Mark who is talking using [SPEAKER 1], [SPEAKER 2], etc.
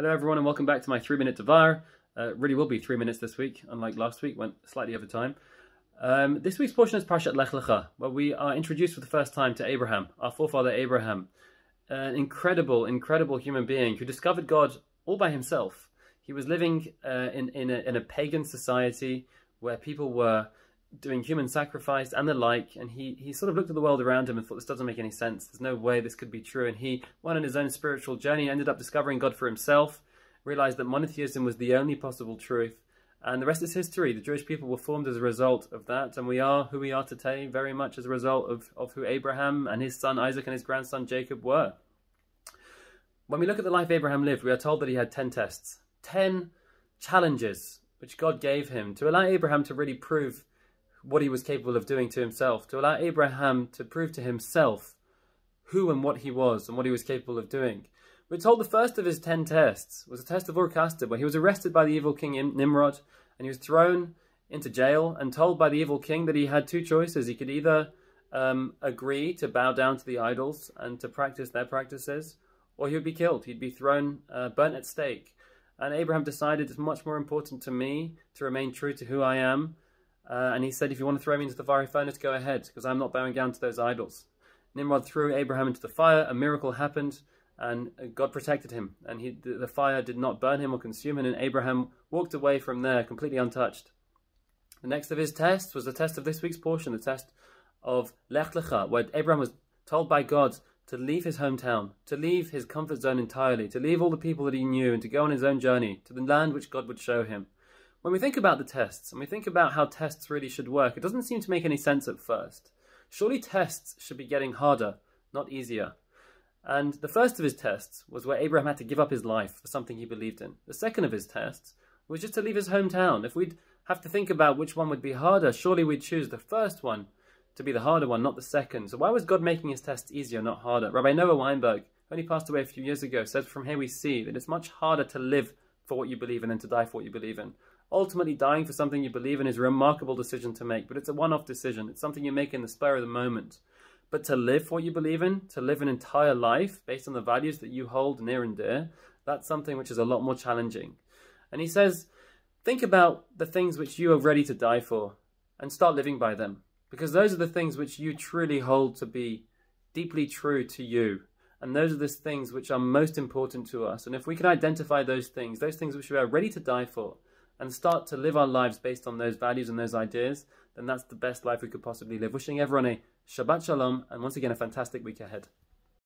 [SPEAKER 1] Hello, everyone, and welcome back to my three minute Devar. Uh, really will be three minutes this week, unlike last week, went slightly over time. Um, this week's portion is Parshat Lech Lecha, where we are introduced for the first time to Abraham, our forefather Abraham, an incredible, incredible human being who discovered God all by himself. He was living uh, in, in a, in a pagan society where people were doing human sacrifice and the like, and he, he sort of looked at the world around him and thought this doesn't make any sense. There's no way this could be true. And he went on his own spiritual journey, ended up discovering God for himself, realized that monotheism was the only possible truth. And the rest is history. The Jewish people were formed as a result of that, and we are who we are today very much as a result of, of who Abraham and his son Isaac and his grandson Jacob were. When we look at the life Abraham lived, we are told that he had 10 tests, 10 challenges which God gave him to allow Abraham to really prove what he was capable of doing to himself, to allow Abraham to prove to himself who and what he was and what he was capable of doing. We're told the first of his ten tests was a test of Kasdim, where he was arrested by the evil king Nimrod and he was thrown into jail and told by the evil king that he had two choices. He could either um, agree to bow down to the idols and to practice their practices, or he would be killed. He'd be thrown, uh, burnt at stake. And Abraham decided it's much more important to me to remain true to who I am uh, and he said, if you want to throw me into the fiery furnace, go ahead, because I'm not bowing down to those idols. Nimrod threw Abraham into the fire, a miracle happened, and God protected him. And he, the fire did not burn him or consume him, and Abraham walked away from there completely untouched. The next of his tests was the test of this week's portion, the test of Lech Lecha, where Abraham was told by God to leave his hometown, to leave his comfort zone entirely, to leave all the people that he knew, and to go on his own journey to the land which God would show him. When we think about the tests and we think about how tests really should work, it doesn't seem to make any sense at first. Surely tests should be getting harder, not easier. And the first of his tests was where Abraham had to give up his life for something he believed in. The second of his tests was just to leave his hometown. If we'd have to think about which one would be harder, surely we'd choose the first one to be the harder one, not the second. So why was God making his tests easier, not harder? Rabbi Noah Weinberg, who only passed away a few years ago, said from here we see that it's much harder to live for what you believe in than to die for what you believe in. Ultimately, dying for something you believe in is a remarkable decision to make, but it's a one off decision. It's something you make in the spur of the moment. But to live for what you believe in, to live an entire life based on the values that you hold near and dear, that's something which is a lot more challenging. And he says, think about the things which you are ready to die for and start living by them. Because those are the things which you truly hold to be deeply true to you. And those are the things which are most important to us. And if we can identify those things, those things which we are ready to die for, and start to live our lives based on those values and those ideas, then that's the best life we could possibly live. Wishing everyone a Shabbat Shalom and once again a fantastic week ahead.